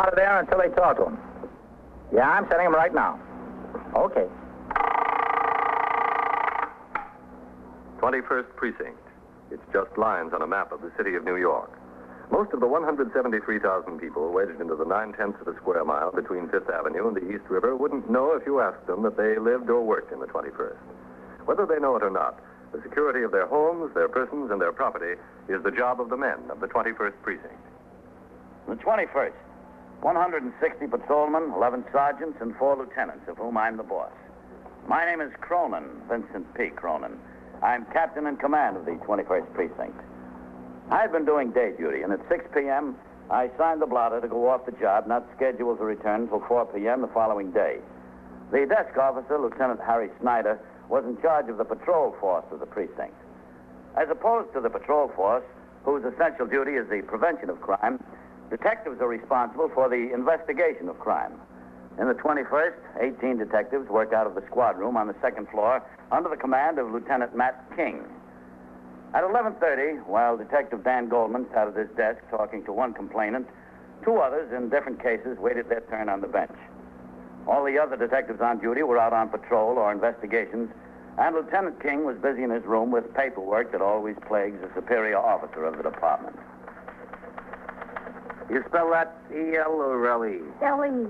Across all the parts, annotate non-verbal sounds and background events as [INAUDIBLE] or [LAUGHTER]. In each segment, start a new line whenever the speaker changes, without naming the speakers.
Out of there until they talk to him. Yeah, I'm sending him right now. Okay.
21st Precinct. It's just lines on a map of the city of New York. Most of the 173,000 people wedged into the nine tenths of a square mile between Fifth Avenue and the East River wouldn't know if you asked them that they lived or worked in the 21st. Whether they know it or not, the security of their homes, their persons, and their property is the job of the men of the 21st Precinct.
The 21st. 160 patrolmen, 11 sergeants, and four lieutenants, of whom I'm the boss. My name is Cronin, Vincent P. Cronin. I'm captain in command of the 21st Precinct. I've been doing day duty, and at 6 p.m., I signed the blotter to go off the job, not scheduled to return until 4 p.m. the following day. The desk officer, Lieutenant Harry Snyder, was in charge of the patrol force of the precinct. As opposed to the patrol force, whose essential duty is the prevention of crime, detectives are responsible for the investigation of crime. In the 21st, 18 detectives work out of the squad room on the second floor under the command of Lieutenant Matt King. At 11:30, while Detective Dan Goldman sat at his desk talking to one complainant, two others in different cases waited their turn on the bench. All the other detectives on duty were out on patrol or investigations, and Lieutenant King was busy in his room with paperwork that always plagues a superior officer of the department.
You spell that E-L or L-E?
Ellie.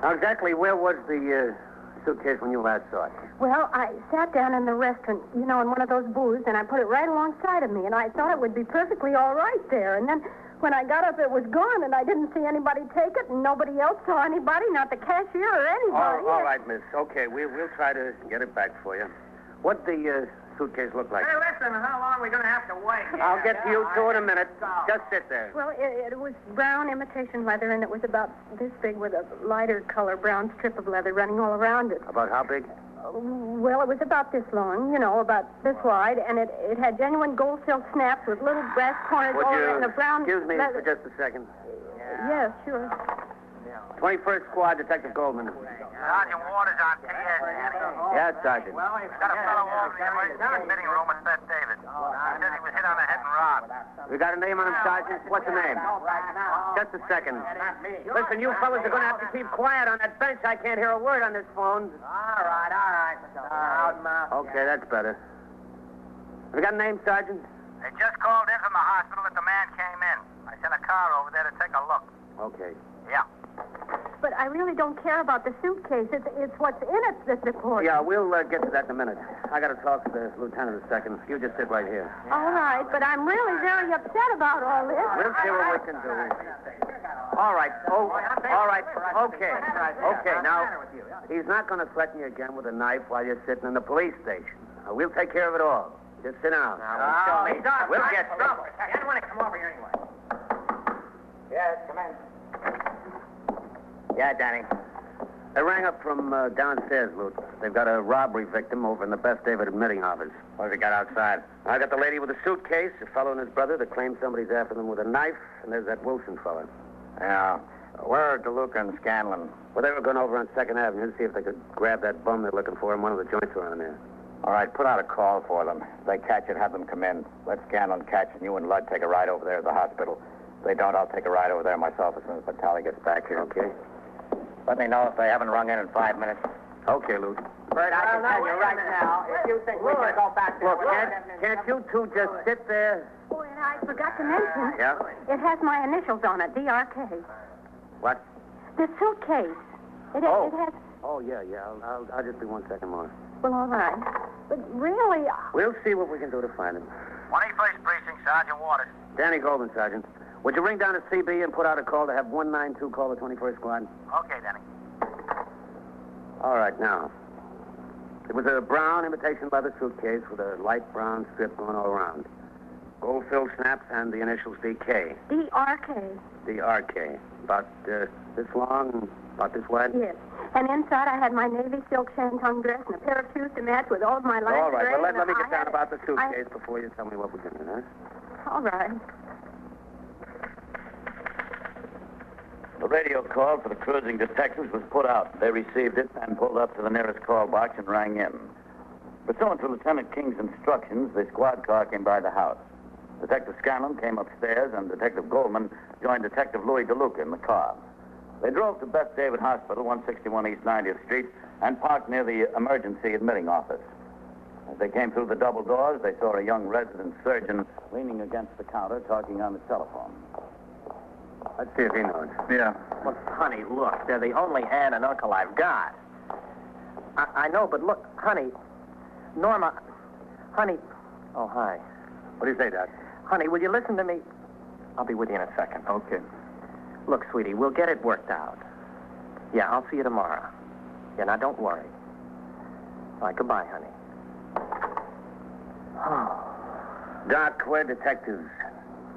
Now, exactly where was the uh, suitcase when you last saw it?
Well, I sat down in the restaurant, you know, in one of those booths, and I put it right alongside of me, and I thought it would be perfectly all right there. And then when I got up, it was gone, and I didn't see anybody take it, and nobody else saw anybody, not the cashier or anybody.
all right, miss. Okay, we, we'll try to get it back for you. What'd the uh, suitcase look like?
Hey, listen, how long are we going to have to wait?
I'll get to you two in a minute. Just sit there.
Well, it, it was brown imitation leather, and it was about this big with a lighter color brown strip of leather running all around it.
About how big?
Uh, well, it was about this long, you know, about this wide, and it, it had genuine gold silk snaps with little brass corners
Would
all
you
in a brown
excuse me
leather.
for just a second?
Yes, sure.
21st Squad, Detective Goldman.
Sergeant Waters on TS, Danny.
Yeah, Sergeant.
Got a fellow over the emergency admitting room at St. David. He says he was hit on the head and robbed.
We got a name on him, Sergeant. What's the name? Just a second. Listen, you fellas are going to have to keep quiet on that bench. I can't hear a word on this phone.
All right, all right.
Okay, that's better. We got a name, Sergeant?
They just called in from the hospital that the man came in. I sent a car over there to take a look.
Okay.
Yeah.
But I really don't care about the suitcase. It's, it's what's in it that's important.
Yeah, we'll uh, get to that in a minute. I got to talk to the lieutenant a second. You just sit right here.
All right, but I'm really very upset about all this.
We'll see what we can do. All right. Oh, all right. Okay. Okay. Now, he's not going to threaten you again with a knife while you're sitting in the police station. Uh, we'll take care of it all. Just sit down.
Oh, he's on.
We'll get
trouble. He didn't want to come over here anyway. Yes, come in. Yeah, Danny.
I rang up from uh, downstairs, Luke. They've got a robbery victim over in the Beth David admitting office.
What have you got outside?
I got the lady with the suitcase, a fellow and his brother that claim somebody's after them with a knife, and there's that Wilson fellow.
Yeah. Where are DeLuca and Scanlon?
Well, they were going over on Second Avenue to see if they could grab that bum they're looking for in one of the joints around there.
All right, put out a call for them. If they catch it, have them come in. Let Scanlon catch, and you and Lud take a ride over there to the hospital. If they don't, I'll take a ride over there myself as soon as Vitale gets back here.
Okay?
Let me know if they haven't rung in in five minutes.
Okay, Luke.
Bert, I can tell you right now, if you think we can go back there...
Look, can't, can't you two just sit there?
Oh, and I forgot to mention.
Yeah?
It has my initials on it, DRK.
What?
The suitcase. It,
Oh.
it has.
Oh, yeah, yeah. I'll, I'll, I'll just be one second more.
Well, all right. But really, uh,
We'll see what we can do to find him.
21st Precinct, Sergeant Waters.
Danny Goldman, Sergeant. Would you ring down to CB and put out a call to have 192 call the 21st Squad?
Okay, Danny.
All right, now. It was a brown imitation leather suitcase with a light brown strip going all around. Gold filled snaps and the initials DK.
DRK.
DRK. About uh, this long, about this wide?
Yes. And inside, I had my navy silk shantung dress and a pair of shoes to match with all of my
All right, well, let, let me
I
get down
had-
about the
I-
suitcase before you tell me what we're doing, huh?
All right.
The radio call for the cruising detectives was put out. They received it and pulled up to the nearest call box and rang in. Pursuant to Lieutenant King's instructions, the squad car came by the house. Detective Scanlon came upstairs, and Detective Goldman joined Detective Louis DeLuca in the car. They drove to Beth David Hospital, 161 East 90th Street, and parked near the emergency admitting office. As they came through the double doors, they saw a young resident surgeon leaning against the counter talking on the telephone.
Let's see if he knows.
Yeah.
Well, honey, look, they're the only aunt and uncle I've got. I, I know, but look, honey, Norma, honey. Oh, hi.
What do you say, Doc?
Honey, will you listen to me? I'll be with you in a second.
Okay.
Look, sweetie, we'll get it worked out. Yeah, I'll see you tomorrow. Yeah, now don't worry. All right, goodbye, honey. [SIGHS]
Doc, we're detectives.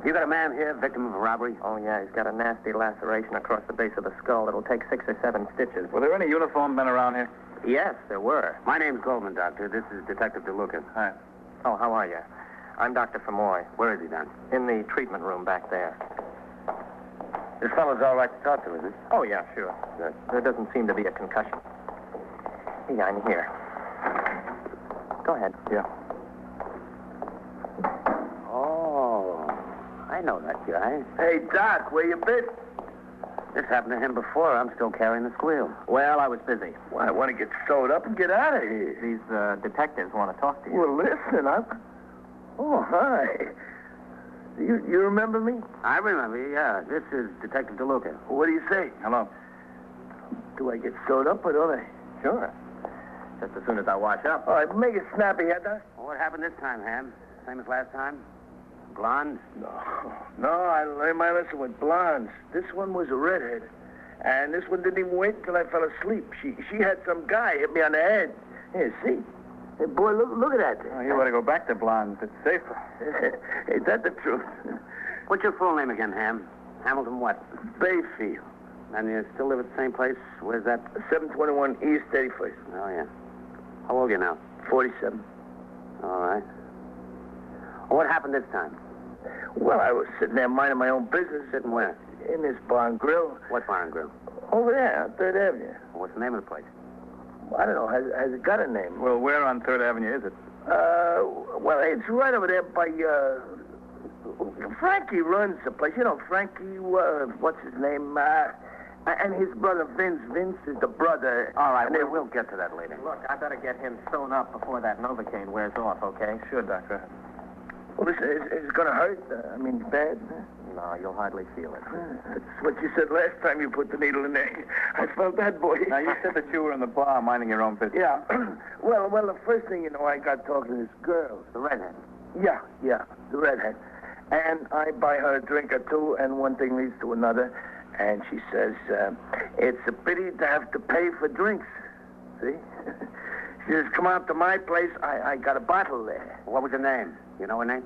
You got a man here, victim of a robbery?
Oh, yeah, he's got a nasty laceration across the base of the skull. It'll take six or seven stitches.
Were there any uniformed men around here?
Yes, there were.
My name's Goldman, Doctor. This is Detective DeLuca.
Hi.
Oh, how are you? I'm Dr. Famoy,
Where is he, Doc?
in the treatment room back there.
This fellow's all right to talk to, isn't he?
Oh, yeah, sure.
Good.
There doesn't seem to be a concussion. Yeah, I'm here. Go ahead.
Yeah.
Oh, I know that guy.
Hey, Doc, where you been?
This happened to him before. I'm still carrying the squeal.
Well, I was busy.
Well, I want to get sewed up and get out of here.
These uh, detectives want to talk to you.
Well, listen, I'm... Oh, hi. You, you remember me?
I remember, you, yeah. This is Detective DeLuca.
What do you say?
Hello.
Do I get sewed up or don't I?
Sure. Just as soon as I wash up.
All right, make it snappy, Doc?
Well, what happened this time, Ham? Same as last time? Blonde?
No. [LAUGHS] No, I learned my lesson with blondes. This one was a redhead. And this one didn't even wait until I fell asleep. She she had some guy hit me on the head. Here, see? Hey, boy, look, look at that.
Oh, you ought to go back to blondes. It's safer. [LAUGHS]
Is that the truth? [LAUGHS]
What's your full name again, Ham? Hamilton what?
Bayfield.
And you still live at the same place? Where's that?
721 East 31st.
Oh, yeah. How old are you now?
47.
All right. Well, what happened this time?
Well, I was sitting there minding my own business.
Sitting where?
In this bar and grill.
What bar and grill?
Over there on 3rd Avenue.
What's the name of the place?
I don't know. Has, has it got a name?
Well, where on 3rd Avenue is it?
Uh, well, it's right over there by, uh, Frankie runs the place. You know, Frankie, uh, what's his name? Uh, and his brother Vince. Vince is the brother.
All right, we'll, we'll get to that later.
Look, I better get him sewn up before that Novocaine wears off, okay?
Sure, Doctor.
Well, listen, it's, it's going to hurt. Uh, I mean, bad.
No, you'll hardly feel it.
That's what you said last time you put the needle in there. I felt that, boy.
Now, you said that you were in the bar minding your own business.
Yeah. [CLEARS THROAT] well, well, the first thing you know, I got talking to this girl.
The redhead.
Yeah, yeah, the redhead. And I buy her a drink or two, and one thing leads to another. And she says, uh, it's a pity to have to pay for drinks. See? [LAUGHS] she says, come out to my place. I, I got a bottle there.
What was her name? You know her name?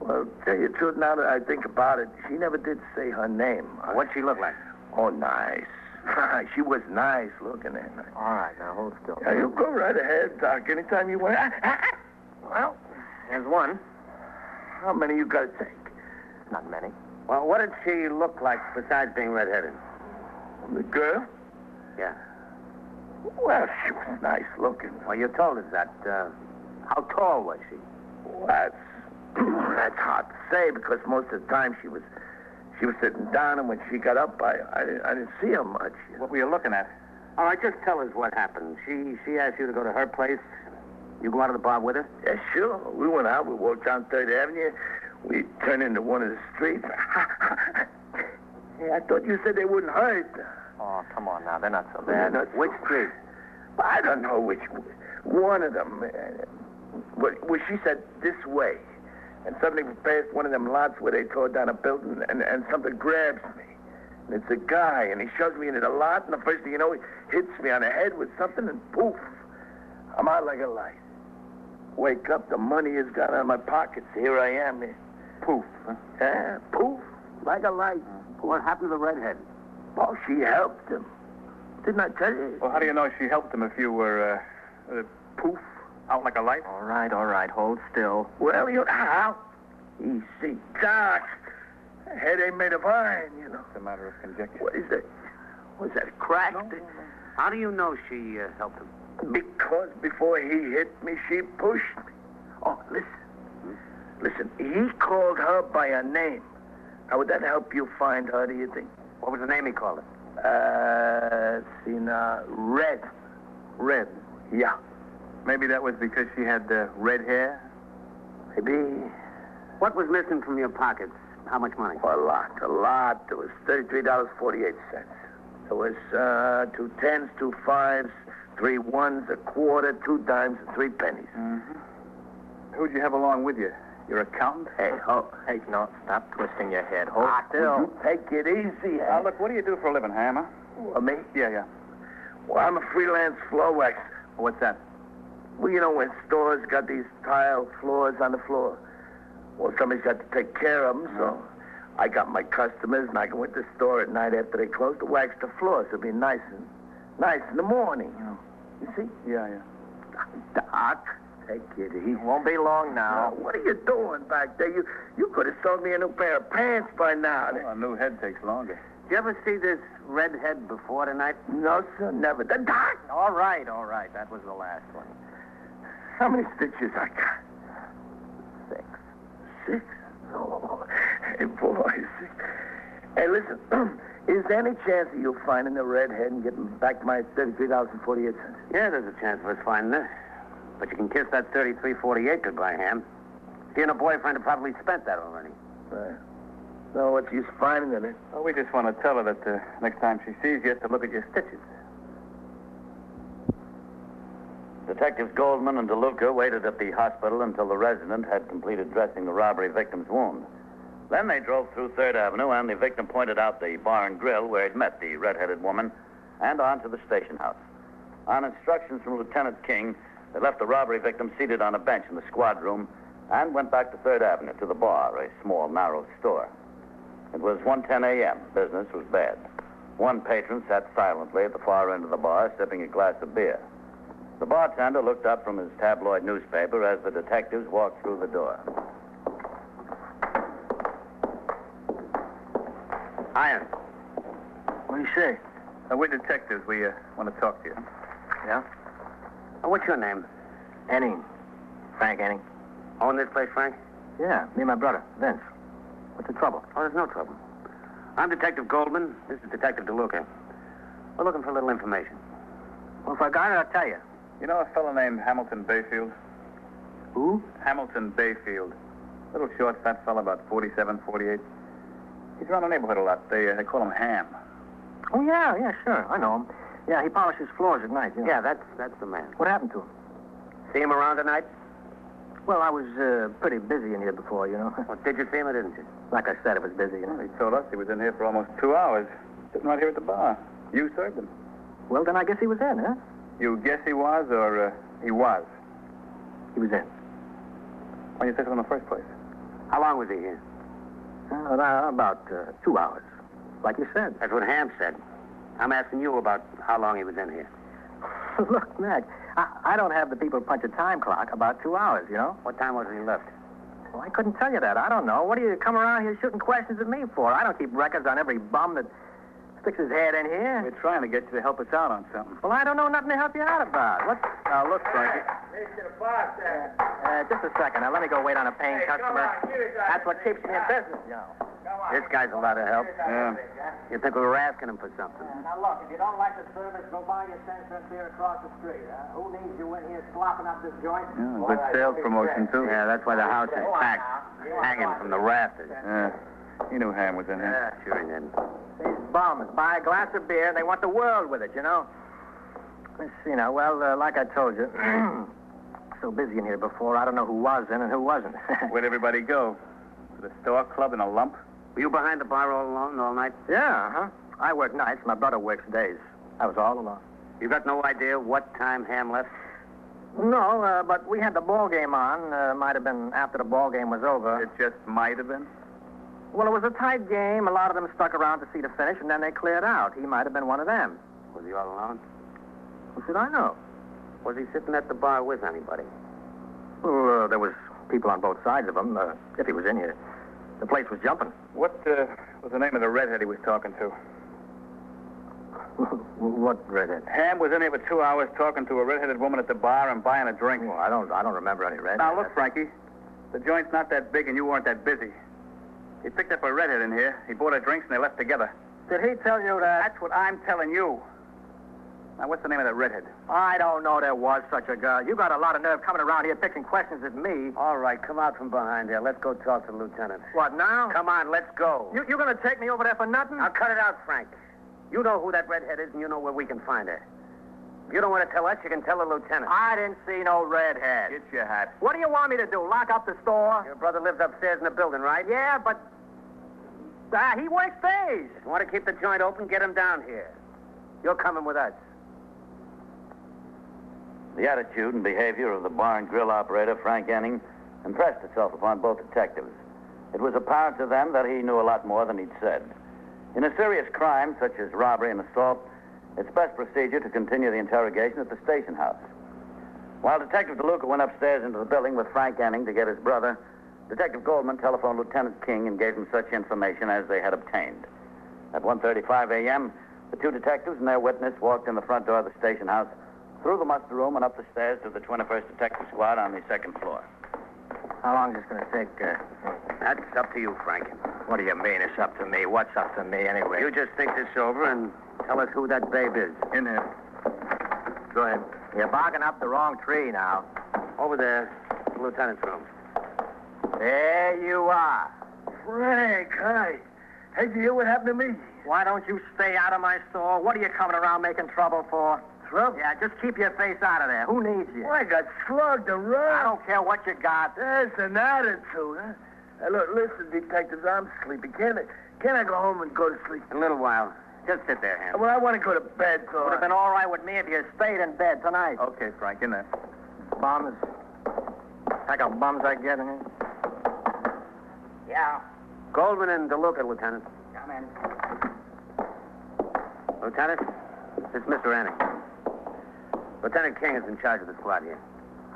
Well, tell you the truth, now that I think about it, she never did say her name.
What'd she look like?
Oh, nice. [LAUGHS] she was nice looking at her.
All right, now hold still.
Yeah, you go right ahead, Doc. Anytime you want. [LAUGHS] well,
Here's one.
how many you got to take?
Not many.
Well, what did she look like besides being redheaded?
The girl?
Yeah.
Well, she was nice looking.
Well, you told us that. Uh, how tall was she?
That's [CLEARS THROAT] that's hard to say because most of the time she was she was sitting down, and when she got up, I I, didn't- I didn't see her much.
What were you looking at?
Oh, All right, just tell us what happened. She she asked you to go to her place. You go out of the bar with her?
Yeah, sure. We went out. We walked down Third Avenue. We turned into one of the streets. [LAUGHS] hey, I thought you said they wouldn't hurt.
Oh, come on now. They're not so bad.
no,
Which street?
I don't know which one of them. Well, well, she said this way, and suddenly we passed one of them lots where they tore down a building, and, and something grabs me. And it's a guy, and he shoves me into the lot, and the first thing you know, he hits me on the head with something, and poof, I'm out like a light. Wake up, the money is gone out of my pockets. Here I am. eh,
Poof. Huh?
Yeah, poof, like a light.
What happened to the redhead?
Oh, she helped him. Didn't I tell you?
Well, how do you know she helped him if you were, uh, uh, poof, out like a light?
All right, all right. Hold still.
Well, you how? Easy, Doc. Head ain't made of iron, you know.
It's a matter of conjecture.
What is that? Was that a cracked?
How do you know she uh, helped him?
Because before he hit me, she pushed me. Oh, listen. Listen, he called her by her name. Now, would that help you find her, do you think?
What was the name he called her?
Uh, see now, Red.
Red.
Yeah,
Maybe that was because she had uh, red hair?
maybe.
What was missing from your pockets? How much money?
A lot, a lot. It was $33.48. There was uh, two tens, two fives, three ones, a quarter, two dimes, and three pennies.
Mm-hmm. Who'd you have along with you? Your accountant?
Hey, ho, hey, no, stop twisting your head. Hold
Ah,
still.
take it easy,
Now, look, what do you do for a living, Hammer?
Uh, me?
Yeah, yeah.
Well, I'm a freelance floor waxer.
What's that?
Well, you know, when stores got these tile floors on the floor, well, somebody's got to take care of them, so mm-hmm. I got my customers, and I go into the store at night after they close to wax the floors. It'll be nice and nice in the morning. You see?
Yeah, yeah.
Doc, take it easy.
Won't be long
Now,
now.
what are you doing back there? You you could have sold me a new pair of pants by now.
Well, a new head takes longer.
Did you ever see this redhead before tonight?
No, sir, never. The doc.
All right, all right. That was the last one.
How many stitches I got?
Six.
Six? Oh, hey, boy. Six. Hey, listen. [CLEARS THROAT] Is there any chance of you finding the redhead and getting back my $33.48?
Yeah, there's a chance of us finding her. But you can kiss that 3348 goodbye, Ham. She and her boyfriend have probably spent that already.
Uh, no, what's use finding in it?
Well, we just want to tell her that uh, next time she sees you, to look at your stitches.
Detectives Goldman and DeLuca waited at the hospital until the resident had completed dressing the robbery victim's wound. Then they drove through Third Avenue, and the victim pointed out the bar and grill where he'd met the red-headed woman, and on to the station house. On instructions from Lieutenant King, they left the robbery victim seated on a bench in the squad room and went back to Third Avenue to the bar, a small, narrow store. It was 1.10 a.m. Business was bad. One patron sat silently at the far end of the bar, sipping a glass of beer. The bartender looked up from his tabloid newspaper as the detectives walked through the door.
Iron.
What do you say? Uh, we're detectives. We uh, want to talk to you.
Yeah?
Oh, what's your name?
Anning. Frank Anning.
Own this place, Frank?
Yeah, me and my brother, Vince. What's the trouble?
Oh, there's no trouble. I'm Detective Goldman. This is Detective DeLuca. We're looking for a little information.
Well, if I got it, I'll tell you.
You know a fellow named Hamilton Bayfield?
Who?
Hamilton Bayfield. Little short, fat fellow, about 47, 48. He's around the neighborhood a lot. They, uh, they call him Ham.
Oh, yeah, yeah, sure. I know him. Yeah, he polishes floors at night. You know.
Yeah, that's that's the man.
What happened to him?
See him around tonight?
Well, I was uh, pretty busy in here before, you know.
Well, did you see him or didn't you?
like I said, it was busy, you know.
He told us he was in here for almost two hours, sitting right here at the bar. You served him.
Well, then I guess he was in, huh?
You guess he was, or uh, he was?
He was in.
Why didn't you say so in the first place?
How long was he here?
Uh, about about, uh, two hours. Like you said.
That's what Ham said. I'm asking you about how long he was in here. [LAUGHS]
Look, Mac, I, I don't have the people punch a time clock about two hours, you know?
What time was he left?
Well, I couldn't tell you that. I don't know. What do you come around here shooting questions at me for? I don't keep records on every bum that sticks his head in here.
We're trying to get you to help us out on something.
Well, I don't know nothing to help you out about. What? Now, look, Frankie. Uh, just a second. Now, let me go wait on a paying customer. That's what keeps me in business, you know.
This guy's a lot of help.
Yeah.
You think we were asking him for something?
Now, look, if you don't like the service, go buy your ten cent beer across the street. Huh? Who needs you in here slopping up this joint?
Yeah, good sales promotion, too.
Yeah, that's why the house is packed, hanging from the rafters.
Yeah. He knew Ham was in here.
Yeah, sure he did.
These bums buy a glass of beer and they want the world with it, you know? Let's see now. Well, uh, like I told you, [CLEARS THROAT] so busy in here before, I don't know who was in and who wasn't. [LAUGHS]
Where'd everybody go? To the Stork Club in a lump?
Were you behind the bar all alone all night?
yeah, huh? I work nights. My brother works days. I was all alone.
You got no idea what time Ham left?
No, uh, but we had the ball game on. Uh, might have been after the ball game was over.
It just might have been.
Well, it was a tight game. A lot of them stuck around to see the finish, and then they cleared out. He might have been one of them.
Was he all alone?
Who should I know?
Was he sitting at the bar with anybody?
Well, uh, there was people on both sides of him. Uh, if he was in here, the place was jumping.
What uh, was the name of the redhead he was talking to? [LAUGHS]
what redhead?
Ham was in here for two hours talking to a redheaded woman at the bar and buying a drink.
Well, I don't. I don't remember any redhead.
Now, look, Frankie. The joint's not that big and you weren't that busy. He picked up a redhead in here. He bought her drinks and they left together.
Did he tell you that?
That's what I'm telling you. Now, what's the name of that redhead?
I don't know there was such a girl. You got a lot of nerve coming around here picking questions at me.
All right, come out from behind there. Let's go talk to the lieutenant.
What, now?
Come on, let's go.
You, you're going to take me over there for nothing?
Now, cut it out, Frank. You know who that redhead is, and you know where we can find her. If you don't want to tell us, you can tell the lieutenant.
I didn't see no redhead.
Get your hat.
What do you want me to do? Lock up the store?
Your brother lives upstairs in the building, right?
Yeah, but. Ah, he works days.
If you want to keep the joint open, get him down here. You're coming with us.
The attitude and behavior of the bar and grill operator, Frank Enning, impressed itself upon both detectives. It was apparent to them that he knew a lot more than he'd said. In a serious crime such as robbery and assault, it's best procedure to continue the interrogation at the station house. While Detective DeLuca went upstairs into the building with Frank Enning to get his brother, Detective Goldman telephoned Lieutenant King and gave him such information as they had obtained. At 1.35 a.m., the two detectives and their witness walked in the front door of the station house, through the muster room and up the stairs to the 21st Detective Squad on the second floor.
How long is this going to take? Uh,
That's up to you, Frank.
what do you mean it's up to me? What's up to me anyway?
You just think this over and tell us who that babe is.
In here. Go ahead.
You're barking up the wrong tree now.
Over there, the lieutenant's room.
There you are.
Frank, hi. Hey, did you hear what happened to me?
Why don't you stay out of my store? What are you coming around making trouble for?
Trouble?
Yeah, just keep your face out of there. Who needs you?
Well, I got slugged around.
I don't care what you got.
That's an attitude, huh? Hey, look, listen, detectives, I'm sleepy. Can I, can I go home and go to sleep?
In a little while. Just sit there, Ham.
Well, I want to go to bed, so...
Would have been all right with me if you stayed in bed tonight.
Okay, Frank, in there.
Bums. Pack of bums I get in here.
Yeah. Goldman and DeLuca, Lieutenant.
Come in.
Lieutenant, this is Mr. Enning. Lieutenant King is in charge of the squad here.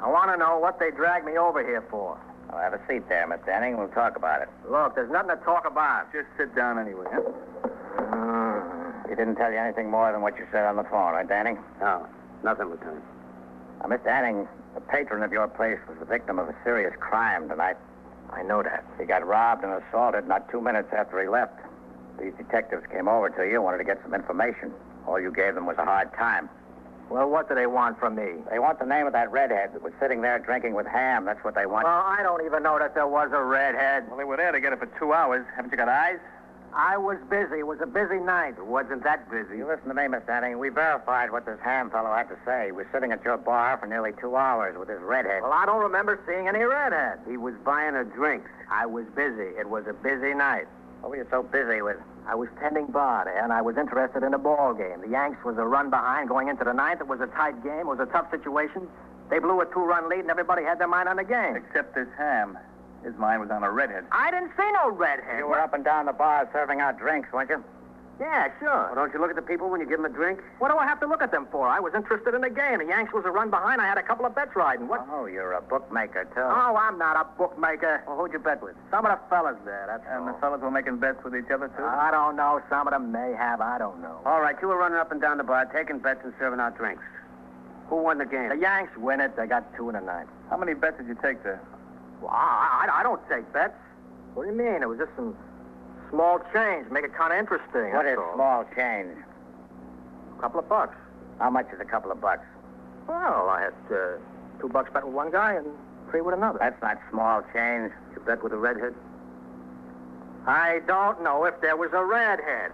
I want to know what they dragged me over here for.
I'll have a seat there, Mr. Enning. We'll talk about it.
Look, there's nothing to talk about.
Just sit down anyway, huh?
He didn't tell you anything more than what you said on the phone, right, Danny?
No, nothing, Lieutenant.
Now, Mr. Anning, the patron of your place was the victim of a serious crime tonight.
I know that.
He got robbed and assaulted not two minutes after he left. These detectives came over to you, wanted to get some information. All you gave them was a hard time.
Well, what do they want from me?
They want the name of that redhead that was sitting there drinking with Ham. That's what they want.
Well, I don't even know that there was a redhead.
Well, they were there together for two hours. Haven't you got eyes?
I was busy. It was a busy night.
It wasn't that busy.
You listen to me, Mr. Anning. We verified what this Ham fellow had to say. He was sitting at your bar for nearly two hours with his redhead.
Well, I don't remember seeing any redhead.
He was buying her drinks.
I was busy. It was a busy night.
What were you so busy with?
I was tending bar there, and I was interested in a ball game. The Yanks was a run behind going into the ninth. It was a tight game. It was a tough situation. They blew a two-run lead, and everybody had their mind on the game.
Except this ham. His mind was on a redhead.
I didn't see no redhead.
You were up and down the bar serving out drinks, weren't you?
Yeah, sure.
Well, don't you look at the people when you give them a drink?
What do I have to look at them for? I was interested in the game. The Yanks was a run behind. I had a couple of bets riding. What?
Oh, you're a bookmaker, too.
Oh, I'm not a bookmaker.
Well, who'd you bet with?
Some of the fellas there, that's
And the fellas were making bets with each other, too?
I don't know. Some of them may have. I don't know.
All right, you were running up and down the bar, taking bets and serving out drinks. Who won the game?
The Yanks win it. They got two in the ninth.
How many bets did you take there?
Well, I, I, I don't take bets. What do you mean? It was just some small change. Make it kind of interesting.
What is
all.
small change?
A couple of bucks.
How much is a couple of bucks?
Well, I had uh, two bucks bet with one guy and three with another.
That's not small change.
You bet with a redhead?
I don't know if there was a redhead.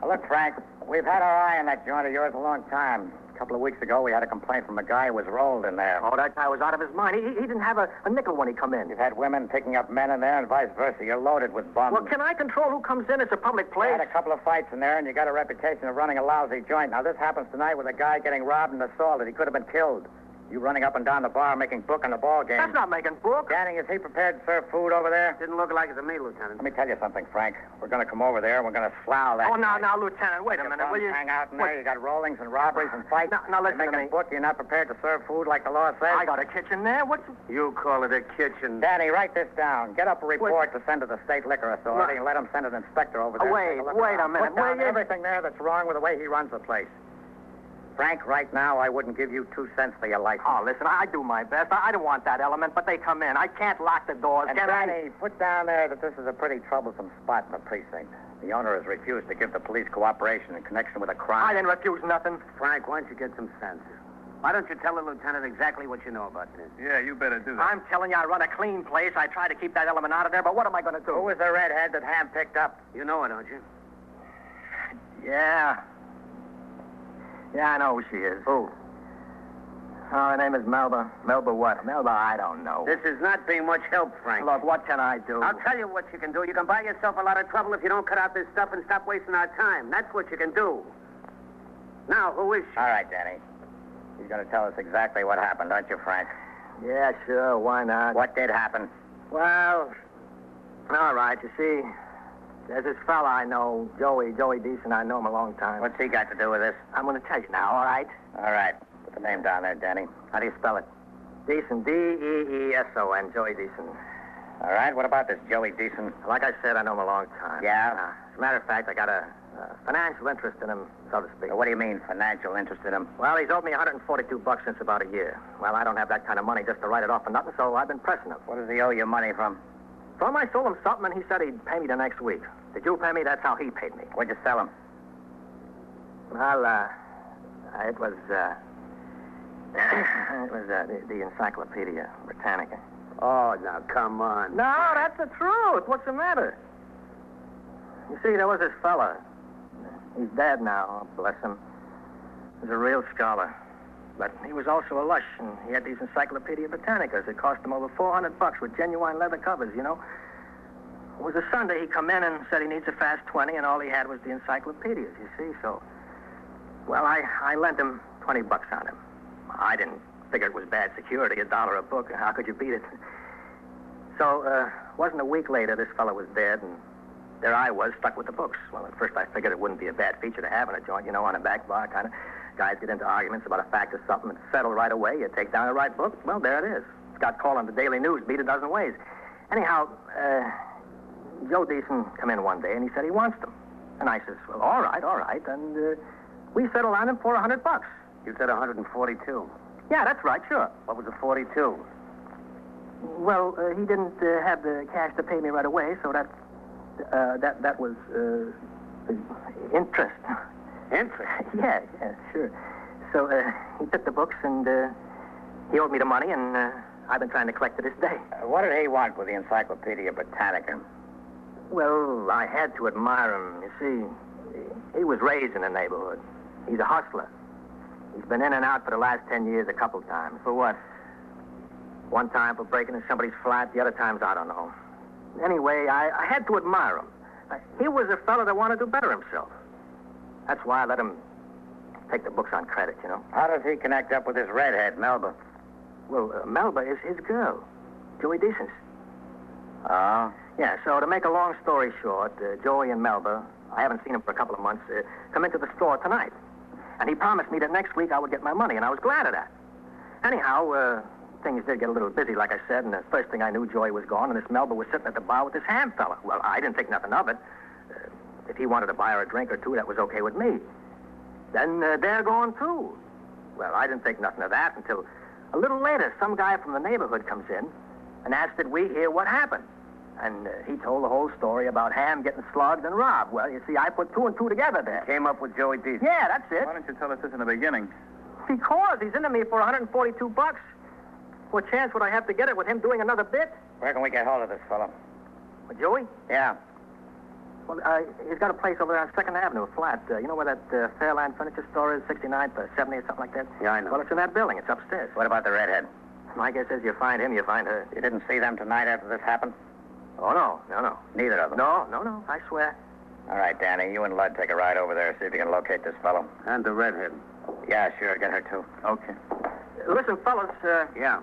Well, look, Frank, we've had our eye on that joint of yours a long time. A couple of weeks ago, we had a complaint from a guy who was rolled in there.
Oh, that guy was out of his mind. He, he didn't have a, a nickel when he come in.
You've had women picking up men in there and vice versa. You're loaded with bums.
Well, can I control who comes in? It's a public place.
You had a couple of fights in there, and you got a reputation of running a lousy joint. Now, this happens tonight with a guy getting robbed and assaulted. He could have been killed. You running up and down the bar making book on the ball game.
That's not making book.
Danny, is he prepared to serve food over there?
Didn't look like it to me, Lieutenant.
Let me tell you something, Frank. We're going to come over there and we're going to slough that.
Oh, now,
guy.
now, Lieutenant, wait a minute, will you?
hang out in
What-
there. You got rollings and robberies and fights.
Now- now listen
You're
to
making
me.
book. You're not prepared to serve food like the law says.
I got a kitchen there. What's...
You call it a kitchen.
Danny, write this down. Get up a report to send to the state liquor authority
No.
and let them send an inspector over there.
Oh, wait, wait
around.
a minute.
Put down
Will
everything there that's wrong with the way he runs the place.
Frank, right now, I wouldn't give you two cents for your license.
Oh, listen, I do my best. I, I don't want that element, but they come in. I can't lock the doors.
And
can I?
Put down there that this is a pretty troublesome spot in the precinct. The owner has refused to give the police cooperation in connection with a crime.
I didn't refuse nothing.
Frank, why don't you get some sense? Why don't you tell the lieutenant exactly what you know about this?
Yeah, you better do that.
I'm telling you, I run a clean place. I try to keep that element out of there, but what am I going to do?
Who was the redhead that Ham picked up?
You know her, don't you?
Yeah. Yeah, I know who she is.
Who?
Oh, her name is Melba. Melba what? Melba, I don't know.
This is not being much help, Frank.
Look, what can I do?
I'll tell you what you can do. You can buy yourself a lot of trouble if you don't cut out this stuff and stop wasting our time. That's what you can do. Now, who is she?
All right, Danny. You're going to tell us exactly what happened, aren't you, Frank?
Yeah, sure. Why not?
What did happen?
Well, all right. You see, there's this fella I know, Joey, Joey Deeson. I know him a long time.
What's he got to do with this?
I'm going to tell you now, all right?
All right. Put the name down there, Danny. How do you spell it?
Deeson, D-E-E-S-O-N, Joey Deeson.
All right. What about this Joey Deeson?
Like I said, I know him a long time.
Yeah?
Uh, as a matter of fact, I got a, a financial interest in him, so to speak.
What do you mean, financial interest in him?
Well, he's owed me 142 bucks since about a year. Well, I don't have that kind of money just to write it off for nothing, so I've been pressing him.
What does he owe you money from?
From I sold him something, and he said he'd pay me the next week. Did you pay me? That's how he paid me.
What'd you sell him?
Well, uh, it was, uh, [COUGHS] it was uh, the, the Encyclopedia Britannica.
Oh, now, come on.
No, that's the truth. What's the matter? You see, there was this fella. He's dead now, bless him. He's a real scholar. But he was also a lush, and he had these Encyclopedia Britannicas. It cost him over 400 bucks with genuine leather covers, you know. It was a Sunday. He come in and said he needs a fast 20, and all he had was the encyclopedias, you see. So, well, I, I lent him 20 bucks on him. I didn't figure it was bad security, a dollar a book. How could you beat it? So, uh, wasn't a week later, this fellow was dead, and there I was, stuck with the books. Well, at first I figured it wouldn't be a bad feature to have in a joint, you know, on a back bar kind of. Guys get into arguments about a fact or something, it's settled right away. You take down the right book, well, there it is. It's got calling the Daily News, beat a dozen ways. Anyhow, uh, Joe Deeson come in one day, and he said he wants them. And I says, well, all right, all right. And uh, we settled on him for a 100 bucks.
You said 142.
Yeah, that's right, sure.
What was the 42?
Well, uh, he didn't uh, have the cash to pay me right away, so that uh, that that was uh, interest.
Interest? [LAUGHS]
yeah, yeah, sure. So uh, he took the books and uh, he owed me the money, and uh, I've been trying to collect to this day.
Uh, what did he want with the Encyclopedia Britannica?
Well, I had to admire him. You see, he was raised in the neighborhood. He's a hustler. He's been in and out for the last ten years a couple times. For what? One time for breaking into somebody's flat, the other times I don't know. Anyway, I, I had to admire him. Uh, he was a fellow that wanted to better himself. That's why I let him take the books on credit, you know.
How does he connect up with this redhead, Melba?
Well, uh, Melba is his girl, Joey Deeson.
Oh?
Yeah, so to make a long story short, uh, Joey and Melba, I haven't seen him for a couple of months, uh, come into the store tonight. And he promised me that next week I would get my money, and I was glad of that. Anyhow, uh, things did get a little busy, like I said, and the first thing I knew, Joey was gone, and this Melba was sitting at the bar with this ham fella. Well, I didn't think nothing of it. If he wanted to buy her a drink or two, that was okay with me. Then uh, they're gone, too. Well, I didn't think nothing of that until a little later, some guy from the neighborhood comes in and asked that we hear what happened. And uh, he told the whole story about Ham getting slugged and robbed. Well, you see, I put two and two together there.
Came up with Joey Deeson.
Yeah, that's it.
Why don't you tell us this in the beginning?
Because he's into me for 142 bucks. What chance would I have to get it with him doing another bit?
Where can we get hold of this fellow?
With Joey?
Yeah.
Well, uh, he's got a place over there on Second Avenue, a flat. Uh, you know where that uh, Fairland Furniture Store is, 69th or 70 or something like that?
Yeah, I know.
Well, it's in that building. It's upstairs.
What about the redhead?
My guess is you find him, you find her.
You didn't see them tonight after this happened?
Oh, no, no, no.
Neither of them.
No, no, no, I swear.
All right, Danny. You and Lud take a ride over there. See if you can locate this fellow.
And the redhead.
Yeah, sure. Get her too.
Okay.
Uh, listen, fellas, uh,
Yeah.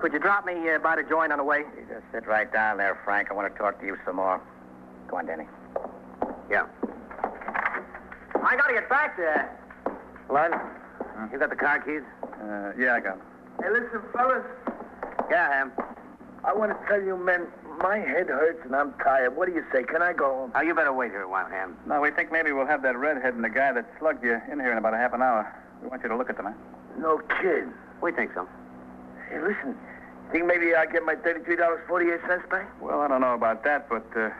could you drop me uh, by the joint on the way?
You just sit right down there, Frank. I want to talk to you some more. Go on, Danny.
Yeah.
I gotta get back there.
Lud, you got the car keys?
Uh, yeah, I got it.
Hey, listen, fellas.
Yeah, Ham.
I want to tell you men my head hurts and I'm tired. What do you say? Can I go home?
Now, you better wait here a while, Ham.
No, we think maybe we'll have that redhead and the guy that slugged you in here in about a half an hour. We want you to look at them, eh?
No kid.
We think so.
Hey, listen. Think maybe I get my thirty-three dollars forty-eight cents back?
Well, I don't know about that, but uh,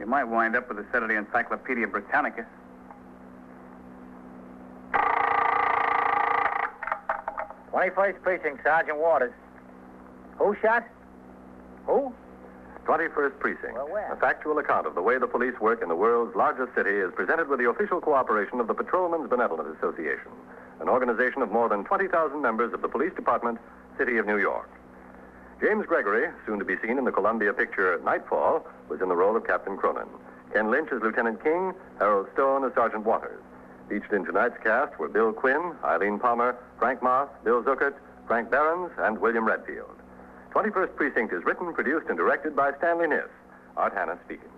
you might wind up with a set of the Encyclopedia Britannica.
Twenty-first precinct, Sergeant Waters. Who shot? Who?
21st Precinct.
Well, where?
A factual account of the way the police work in the world's largest city is presented with the official cooperation of the Patrolmen's Benevolent Association, an organization of more than 20,000 members of the Police Department, City of New York. James Gregory, soon to be seen in the Columbia picture Nightfall, was in the role of Captain Cronin. Ken Lynch as Lieutenant King, Harold Stone as Sergeant Waters. Featured in tonight's cast were Bill Quinn, Eileen Palmer, Frank Moss, Bill Zuckert, Frank Behrens, and William Redfield. 21st Precinct is written, produced, and directed by Stanley Niss. Art Hanna speaking.